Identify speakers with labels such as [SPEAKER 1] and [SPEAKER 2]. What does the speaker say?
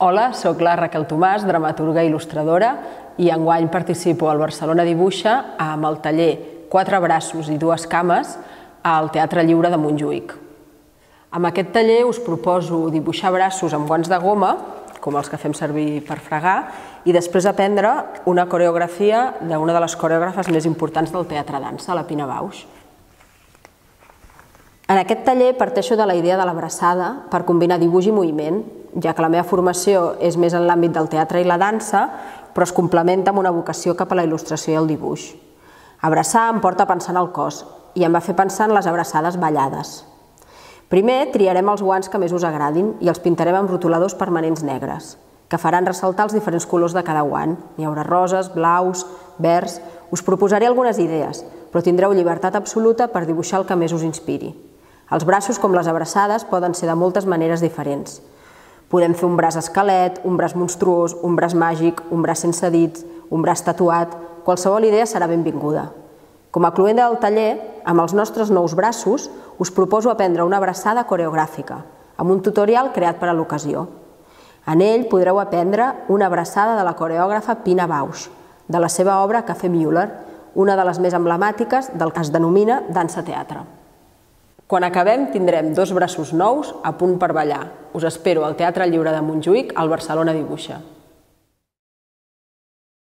[SPEAKER 1] Hola, sóc la Raquel Tomàs, dramaturga i il·lustradora, i enguany participo al Barcelona Dibuixa amb el taller Quatre braços i dues cames al Teatre Lliure de Montjuïc. Amb aquest taller us proposo dibuixar braços amb guants de goma, com els que fem servir per fregar, i després aprendre una coreografia d'una de les coreògrafes més importants del teatre dansa, la Pina Bausch. En aquest taller parteixo de la idea de l'abraçada per combinar dibuix i moviment, ja que la meva formació és més en l'àmbit del teatre i la dansa, però es complementa amb una vocació cap a la il·lustració i el dibuix. Abraçar em porta a pensar en el cos i em va fer pensar en les abraçades ballades. Primer triarem els guants que més us agradin i els pintarem amb rotuladors permanents negres, que faran ressaltar els diferents colors de cada guant. N'hi haurà roses, blaus, verds... Us proposaré algunes idees, però tindreu llibertat absoluta per dibuixar el que més us inspiri. Els braços, com les abraçades, poden ser de moltes maneres diferents. Podem fer un braç esquelet, un braç monstruós, un braç màgic, un braç sense dits, un braç tatuat... Qualsevol idea serà benvinguda. Com a cluenda del taller, amb els nostres nous braços, us proposo aprendre una abraçada coreogràfica, amb un tutorial creat per a l'ocasió. En ell podreu aprendre una abraçada de la coreògrafa Pina Bausch, de la seva obra Café Müller, una de les més emblemàtiques del que es denomina dansa-teatre. Quan acabem tindrem dos braços nous a punt per ballar. Us espero al Teatre Lliure de Montjuïc al Barcelona Dibuixa.